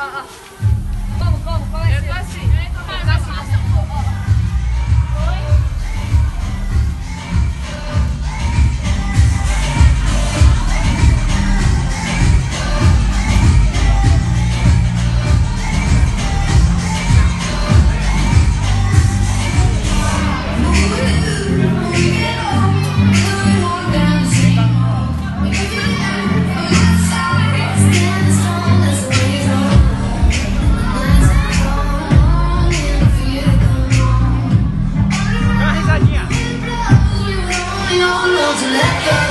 啊啊！够不够？够不够？don't know to let go.